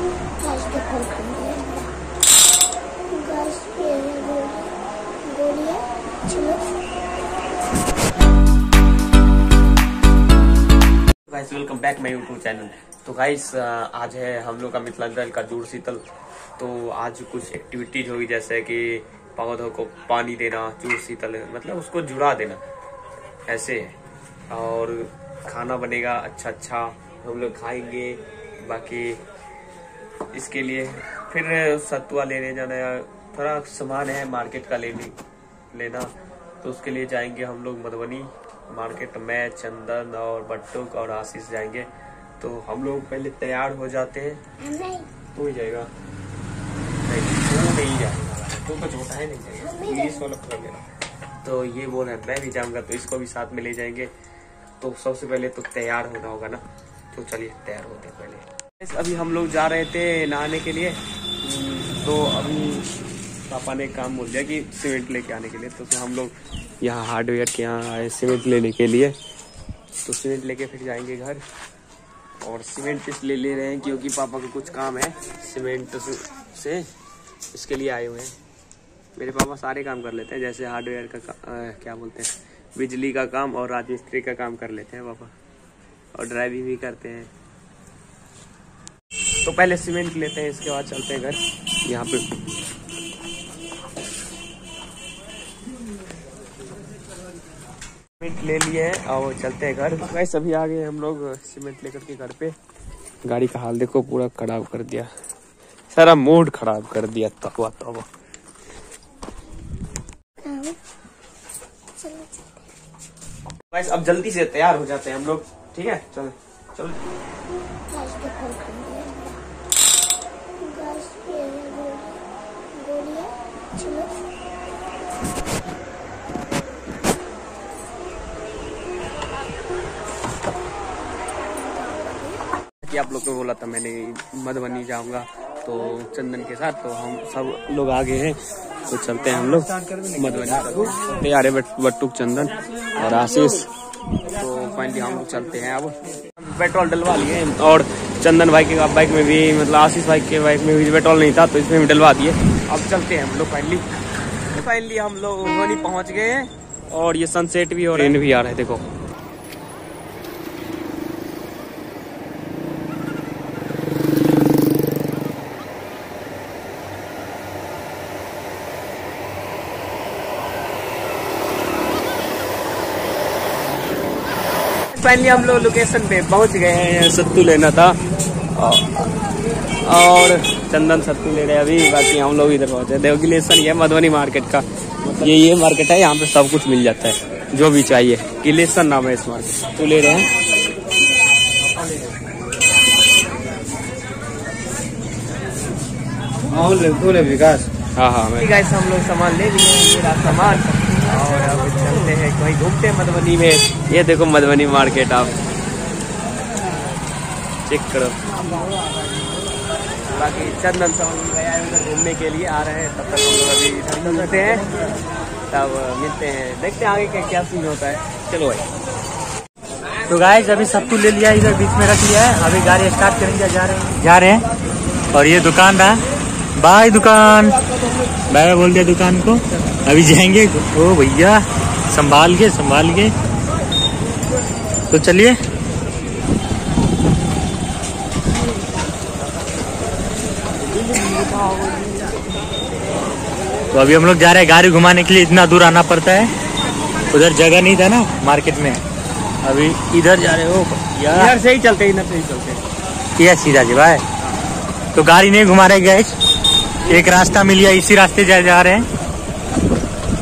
Gas देखो gas ये गोली है चलो guys welcome back my YouTube channel तो गाइस आज है हम लोग का मिथिलांचल का जुड़ शीतल। तो आज कुछ एक्टिविटीज़ होगी, जैसे कि पौधों को पानी देना जुड़ शीतल मतलब उसको जुड़ा देना। ऐसे। और खाना बनेगा अच्छा अच्छा हम लोग खाएँगे। बाकी इसके लिए फिर सतुआ लेने जाना है थोड़ा सामान है मार्केट का लेने लेना तो उसके लिए जाएँगे हम लोग मधुबनी मार्केट में चंदन और बट्टुक और आशीष जाएँगे। तो हम लोग पहले तैयार हो जाते हैं। तो ही जाएगा। नहीं तू नहीं जाएगा। तू तो छोटा है नहीं। जाएगा इंग्लिश वाला पकड़ लेना तो ये बोल रहा है मैं भी जाऊँगा तो इसको भी साथ में ले जाएँगे। तो सबसे पहले तो तैयार होना होगा ना। तो चलिए तैयार होते हैं पहले। अभी हम लोग जा रहे थे नहाने के लिए। तो अभी पापा ने काम बोल दिया कि सीमेंट लेके आने के लिए। तो फिर हम लोग यहाँ हार्डवेयर के यहाँ आए सीमेंट लेने के लिए। तो सीमेंट लेके फिर जाएँगे घर। और सीमेंट इसलिए ले रहे हैं क्योंकि पापा को कुछ काम है सीमेंट से इसके लिए आए हुए हैं। मेरे पापा सारे काम कर लेते हैं जैसे हार्डवेयर का का- अ, क्या बोलते हैं बिजली का काम और राजमिस्त्री का काम कर लेते हैं पापा। और ड्राइविंग भी करते हैं। तो पहले सीमेंट लेते हैं, इसके बाद चलते हैं घर। यहाँ पे। सीमेंट ले लिए हैं, और चलते हैं घर। वैसे अभी आ गए हम लोग सीमेंट लेकर के घर पे। गाड़ी का हाल देखो, पूरा खराब कर दिया। सारा मूड खराब कर दिया चलो चलो अब जल्दी से तैयार हो जाते हैं हम लोग। ठीक है? चलो चलो गैस देखो गैस ये है गोली गोली है चलो कि बोला था मैंने, मधुबनी जाऊँगा। तो चंदन के साथ तो हम सब लोग आगे हैं। तो चलते हैं हम लोग मधुबनी। तैयार है बट- बट्टुक चंदन और आशीष। तो फाइनली हम लोग चलते हैं अब। पेट्रोल डलवा लिए और चंदन भाई के बाइक में भी मतलब आशीष भाई के बाइक में भी पेट्रोल नहीं था तो इसमें भी डलवा दिए। अब चलते हैं हम लोग फाइनली फाइनली हम लोग मधुबनी पहुँच गए हैं और ये सनसेट भी और रहा है। भी आ रहे हैं, देखो। फाइनली हम लोग लोकेशन पे पहुँच गए हैं सत्तू लेना था। और चंदन सत्तू ले रहे हैं अभी बाकी हम लोग इधर पहुँचे देवगिलेशन ये मधुबनी मार्केट का। ये ये मार्केट है यहाँ पे सब कुछ मिल जाता है जो भी चाहिए। किलेशन नाम है इस मार्केट सत्तू ले रहे हैं। विकास। हाँ हाँ मैं हम लोग सामान ले लिए मेरा सामान। और अब चलते हैं, कहीं घूमते हैं मधुबनी में। ये देखो मधुबनी मार्केट आप। चेक करो। बाकी चंदन सामान गया उधर घूमने के लिए, आ रहे हैं, तब तक हम लोग अभी इधर निकलते हैं। तब मिलते हैं। देखते हैं आगे क्या क्या सीन होता है। चलो भाई। तो गाइस अभी सत्तू ले लिया, इधर बीच में रख लिया है। अभी गाड़ी स्टार्ट करेंगे, जा रहे हैं। जा रहे हैं। और ये दुकान रहा बाय दुकान। बाय बोल दिया दुकान को। अभी जाएँगे। ओ भैया संभाल के संभाल के। तो चलिए। तो अभी हम लोग जा रहे हैं गाड़ी घुमाने के लिए इतना दूर आना पड़ता है। उधर जगह नहीं था ना मार्केट में। अभी इधर जा रहे हो यार इधर से ही चलते इधर से ही चलते। यह सीधा जी भाई। तो गाड़ी नहीं घुमा रहे गए एक रास्ता मिल गया इसी रास्ते जा जा रहे हैं।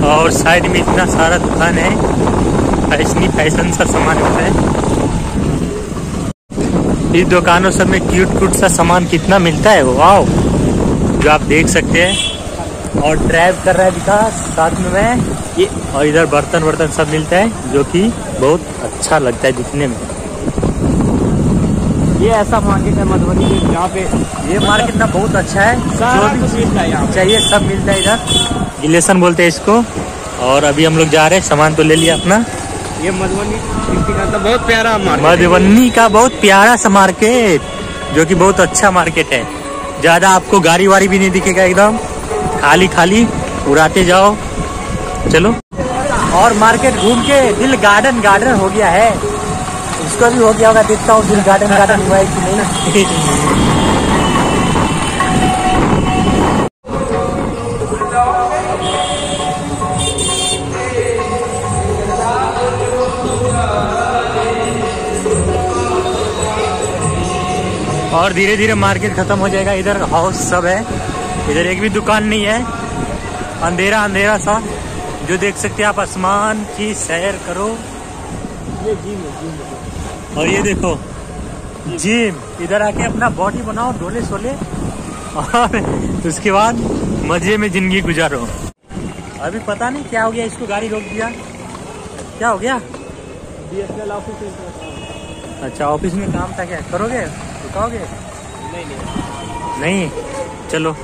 और साइड में इतना सारा दुकान है। फैशनी फ़ैशन सा सामान होता है। इस दुकानों सब में क्यूट क्यूट सा सामान कितना मिलता है? वाओ जो आप देख सकते हैं। और ड्राइव कर रहा है विकास साथ में मैं। ये और इधर बर्तन वर्तन सब मिलता है जो कि बहुत अच्छा लगता है दिखने में। ये ऐसा मार्केट है मधुबनी में जहाँ पे ये मार्केट ना बहुत अच्छा है। जो यहाँ भी चाहिए सब मिलता है इधर। गिलेशन बोलते हैं इसको। और अभी हम लोग जा रहे हैं सामान तो ले लिया अपना। ये मधुबनी का तो बहुत प्यारा मार्केट मधुबनी का बहुत प्यारा सा मार्केट जो कि बहुत अच्छा मार्केट है। ज़्यादा आपको गाड़ी वाड़ी भी नहीं दिखेगा एकदम। खाली खाली उड़ाते जाओ। चलो। और मार्केट घूम के दिल गार्डन गार्डन हो गया है। इसको भी हो गया होगा देखता हूँ दिल गार्डन गार्डन हुआ है कि नहीं। धीरे धीरे मार्केट खत्म हो जाएगा। इधर हाउस सब है। इधर एक भी दुकान नहीं है। अंधेरा अंधेरा सा। जो देख सकते हैं आप आसमान की सैर करो। ये जिम है जिम और ये देखो जिम इधर आके अपना बॉडी बनाओ डोले सोले और उसके बाद मज़े में ज़िंदगी गुजारो। अभी पता नहीं क्या हो गया इसको गाड़ी रोक दिया। क्या हो गया? बीएसएनएल ऑफ़िस अच्छा ऑफ़िस में काम था क्या? करोगे? रुकाओगे? नहीं नहीं। नहीं चलो।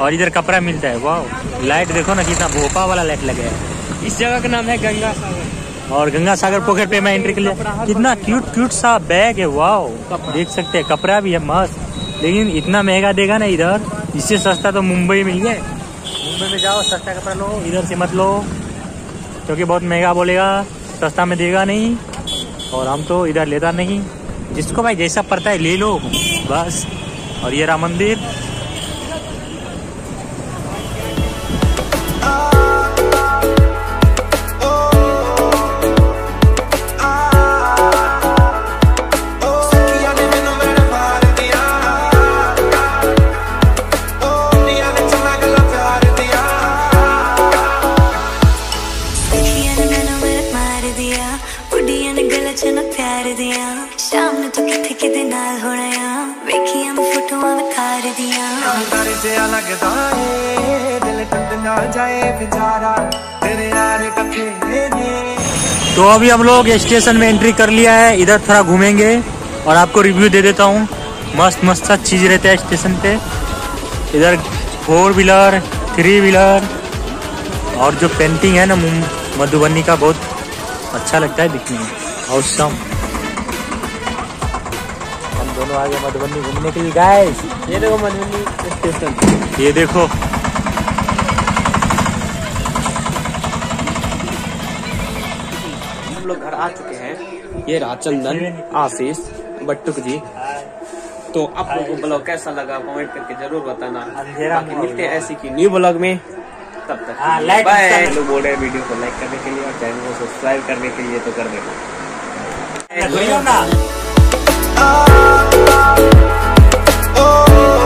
और इधर कपड़ा मिलता है वाह लाइट देखो ना कितना भोपा वाला लाइट लगे है। इस जगह का नाम है गंगा सागर। और गंगा सागर पोखर पे मैं एंट्री के लिए कितना क्यूट क्यूट सा बैग है वाह देख सकते हैं कपड़ा भी है मस्त। लेकिन इतना महँगा देगा ना इधर इससे सस्ता तो मुंबई में ही है। मुंबई में जाओ सस्ता कपड़ा लो इधर से मत लो। क्योंकि बहुत महँगा बोलेगा सस्ता में देगा नहीं। और हम तो इधर लेता नहीं। जिसको भाई जैसा पड़ता है ले लो। बस और ये राम मंदिर ਦੀਆਂ ਅੰਦਰ ਜਿਹਾ ਲੱਗਦਾ ਏ ਦਿਲ ਟੁੱਟ ਨਾ ਜਾਏ ਵਿਚਾਰਾ ਤੇਰੇ ਯਾਰ ਇਕੱਠੇ ਨੇ तो अभी हम लोग स्टेशन में एंट्री कर लिया है इधर थोड़ा घूमेंगे और आपको रिव्यू दे देता हूँ मस्त मस्त सा चीज रहता है स्टेशन पे इधर फोर व्हीलर थ्री व्हीलर और जो पेंटिंग है ना मुं- मधुबनी का बहुत अच्छा लगता है दिखने में और हम आगे मधुबनी घूमने के लिए गए ये देखो मधुबनी स्टेशन। ये देखो। हम लोग घर आ चुके हैं। ये रहा चंदन आशीष बट्टुक जी। तो आप लोगों को ब्लॉग कैसा लगा कमेंट करके ज़रूर बताना। बाकी मिलते हैं ऐसी की न्यू ब्लॉग में। तब तक हाँ, बाय लोग बोल रहे हैं वीडियो को लाइक करने के लिए और चैनल को सब्सक्राइब करने के लिए तो कर देना oh, oh. oh.